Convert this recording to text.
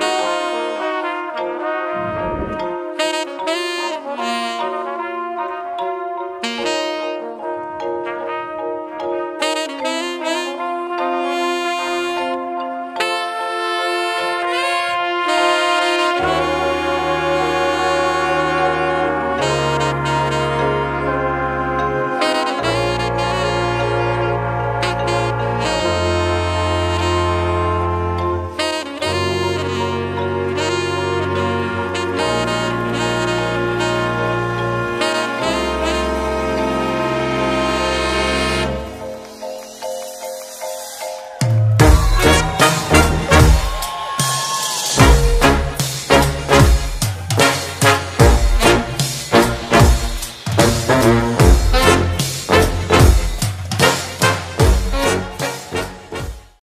Bye.